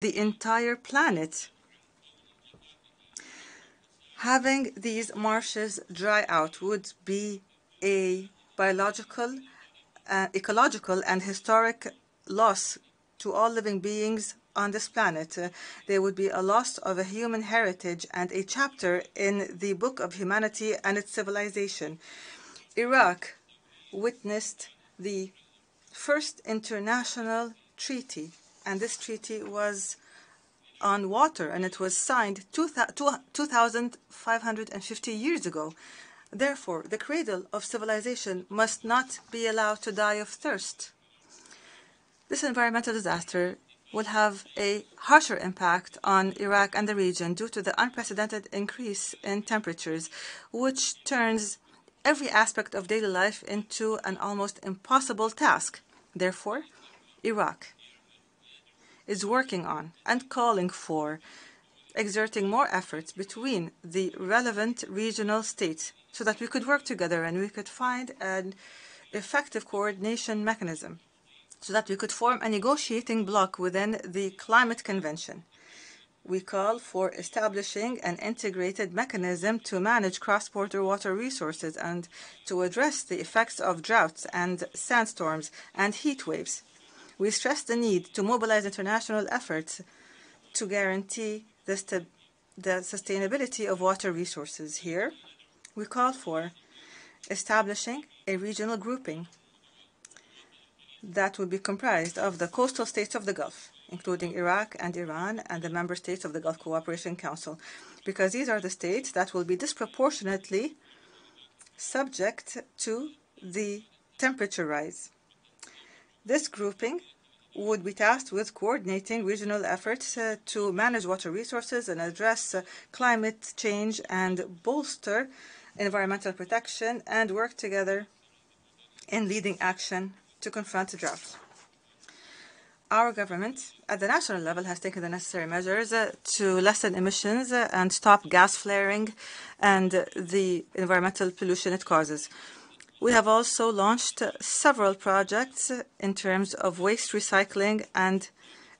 the entire planet. Having these marshes dry out would be a biological, uh, ecological, and historic loss to all living beings on this planet. Uh, there would be a loss of a human heritage and a chapter in the book of humanity and its civilization. Iraq witnessed the first international treaty, and this treaty was on water, and it was signed 2,550 years ago. Therefore, the cradle of civilization must not be allowed to die of thirst. This environmental disaster will have a harsher impact on Iraq and the region due to the unprecedented increase in temperatures, which turns every aspect of daily life into an almost impossible task. Therefore, Iraq is working on and calling for exerting more efforts between the relevant regional states so that we could work together and we could find an effective coordination mechanism so that we could form a negotiating bloc within the Climate Convention. We call for establishing an integrated mechanism to manage cross-border water resources and to address the effects of droughts and sandstorms and heat waves. We stress the need to mobilize international efforts to guarantee the, the sustainability of water resources. Here, we call for establishing a regional grouping that would be comprised of the coastal states of the Gulf, including Iraq and Iran and the member states of the Gulf Cooperation Council, because these are the states that will be disproportionately subject to the temperature rise. This grouping would be tasked with coordinating regional efforts uh, to manage water resources and address uh, climate change and bolster environmental protection and work together in leading action to confront the drought. Our government at the national level has taken the necessary measures uh, to lessen emissions uh, and stop gas flaring and the environmental pollution it causes. We have also launched several projects in terms of waste recycling and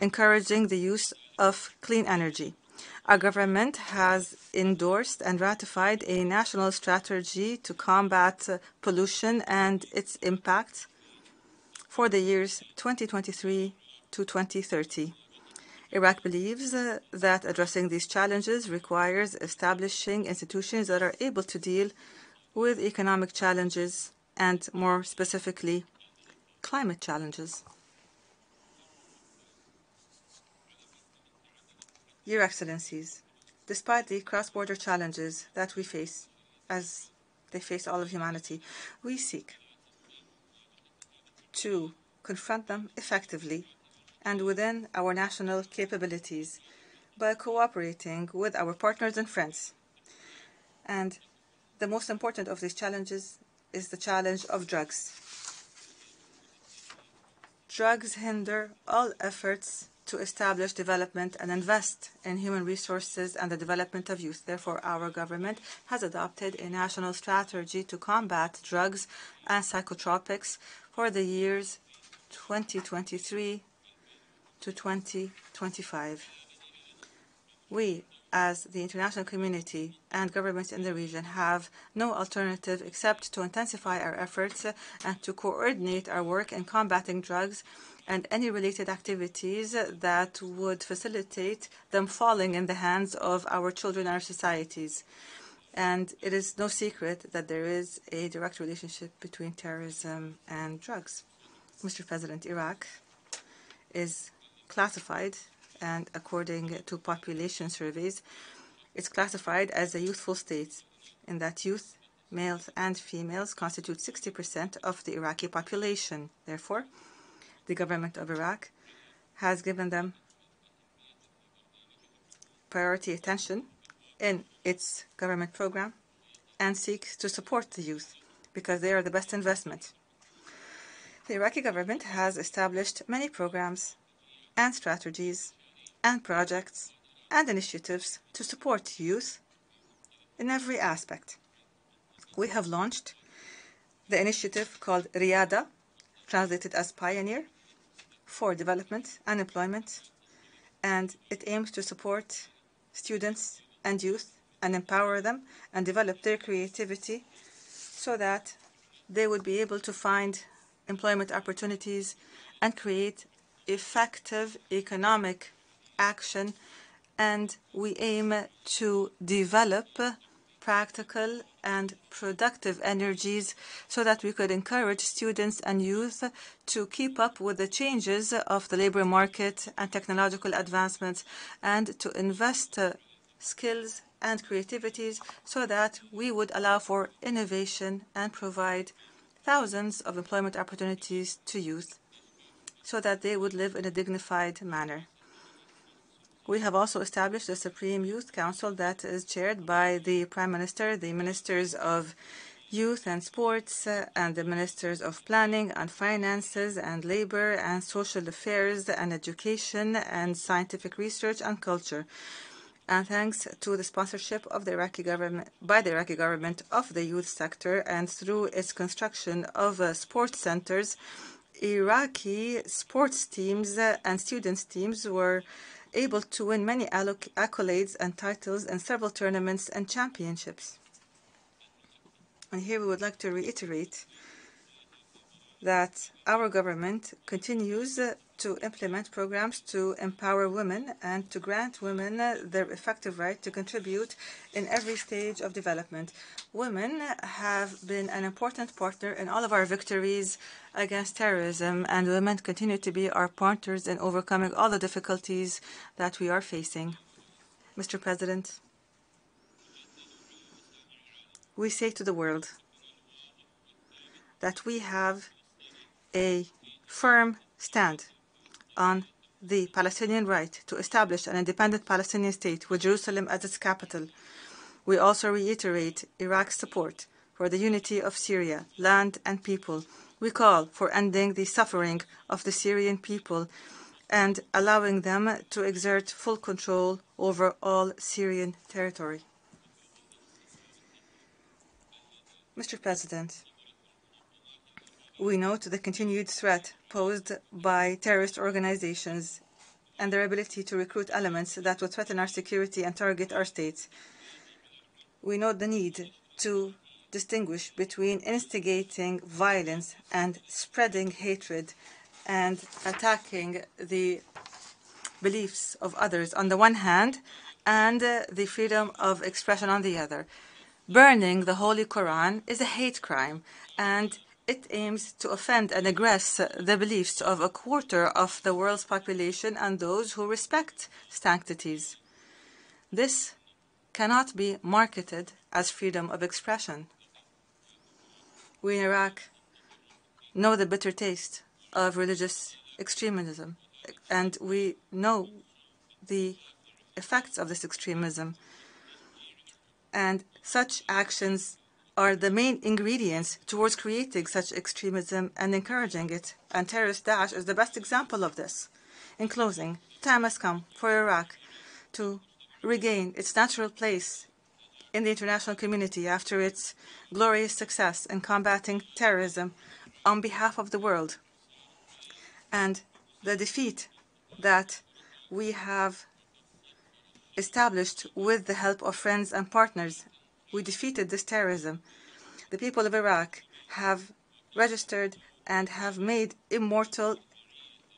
encouraging the use of clean energy. Our government has endorsed and ratified a national strategy to combat pollution and its impacts for the years 2023 to 2030. Iraq believes that addressing these challenges requires establishing institutions that are able to deal economic challenges and, more specifically, climate challenges. Your Excellencies, despite the cross-border challenges that we face, as they face all of humanity, we seek to confront them effectively and within our national capabilities by cooperating with our partners and friends. And the most important of these challenges is the challenge of drugs. Drugs hinder all efforts to establish development and invest in human resources and the development of youth. Therefore, our government has adopted a national strategy to combat drugs and psychotropics for the years 2023 to 2025. We as the international community and governments in the region have no alternative except to intensify our efforts and to coordinate our work in combating drugs and any related activities that would facilitate them falling in the hands of our children and our societies. And it is no secret that there is a direct relationship between terrorism and drugs. Mr. President, Iraq is classified and according to population surveys, it's classified as a youthful state in that youth, males and females, constitute 60% of the Iraqi population. Therefore, the government of Iraq has given them priority attention in its government program and seeks to support the youth because they are the best investment. The Iraqi government has established many programs and strategies and projects and initiatives to support youth in every aspect. We have launched the initiative called RIADA, translated as Pioneer, for development and employment, and it aims to support students and youth and empower them and develop their creativity so that they would be able to find employment opportunities and create effective economic action. And we aim to develop practical and productive energies so that we could encourage students and youth to keep up with the changes of the labor market and technological advancements and to invest uh, skills and creativities so that we would allow for innovation and provide thousands of employment opportunities to youth so that they would live in a dignified manner. We have also established a Supreme Youth Council that is chaired by the Prime Minister, the Ministers of Youth and Sports, uh, and the Ministers of Planning and Finances and Labor and Social Affairs and Education and Scientific Research and Culture. And thanks to the sponsorship of the Iraqi government by the Iraqi government of the youth sector and through its construction of uh, sports centers, Iraqi sports teams uh, and students teams were able to win many accolades and titles in several tournaments and championships. And here we would like to reiterate that our government continues to implement programs to empower women and to grant women their effective right to contribute in every stage of development. Women have been an important partner in all of our victories against terrorism, and women continue to be our partners in overcoming all the difficulties that we are facing. Mr. President, we say to the world that we have a firm stand on the Palestinian right to establish an independent Palestinian state with Jerusalem as its capital. We also reiterate Iraq's support for the unity of Syria, land and people. We call for ending the suffering of the Syrian people and allowing them to exert full control over all Syrian territory. Mr. President, we note the continued threat posed by terrorist organizations and their ability to recruit elements that would threaten our security and target our states. We note the need to distinguish between instigating violence and spreading hatred and attacking the beliefs of others on the one hand and uh, the freedom of expression on the other. Burning the Holy Quran is a hate crime and it aims to offend and aggress the beliefs of a quarter of the world's population and those who respect sanctities. This cannot be marketed as freedom of expression. We in Iraq know the bitter taste of religious extremism, and we know the effects of this extremism. And such actions are the main ingredients towards creating such extremism and encouraging it, and terrorist Daesh is the best example of this. In closing, time has come for Iraq to regain its natural place in the international community after its glorious success in combating terrorism on behalf of the world. And the defeat that we have established with the help of friends and partners we defeated this terrorism. The people of Iraq have registered and have made immortal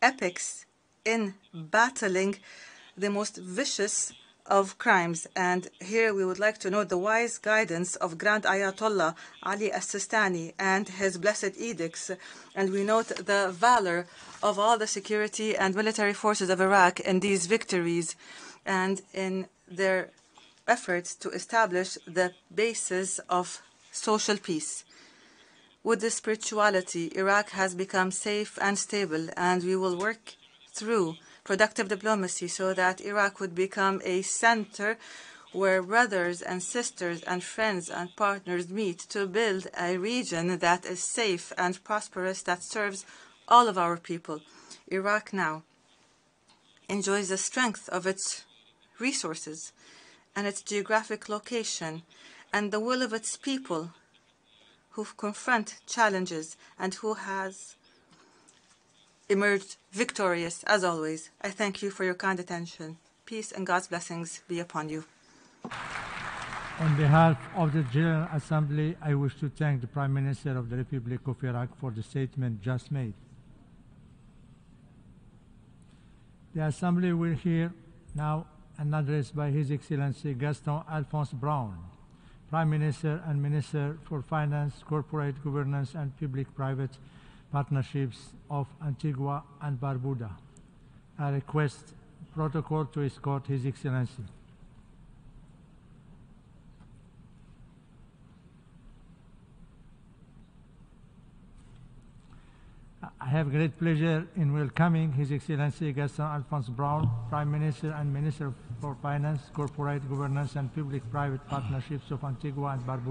epics in battling the most vicious of crimes. And here we would like to note the wise guidance of Grand Ayatollah Ali as-Sistani and his blessed edicts. And we note the valor of all the security and military forces of Iraq in these victories and in their efforts to establish the basis of social peace. With this spirituality, Iraq has become safe and stable, and we will work through productive diplomacy so that Iraq would become a center where brothers and sisters and friends and partners meet to build a region that is safe and prosperous that serves all of our people. Iraq now enjoys the strength of its resources and its geographic location and the will of its people who confront challenges and who has emerged victorious, as always. I thank you for your kind attention. Peace and God's blessings be upon you. On behalf of the General Assembly, I wish to thank the Prime Minister of the Republic of Iraq for the statement just made. The Assembly will hear now an address by His Excellency Gaston Alphonse Brown, Prime Minister and Minister for Finance, Corporate Governance and Public-Private Partnerships of Antigua and Barbuda. I request protocol to escort His Excellency. I have great pleasure in welcoming His Excellency Gaston Alphonse Brown, Prime Minister and Minister for Finance, Corporate Governance and Public-Private Partnerships of Antigua and Barbuda.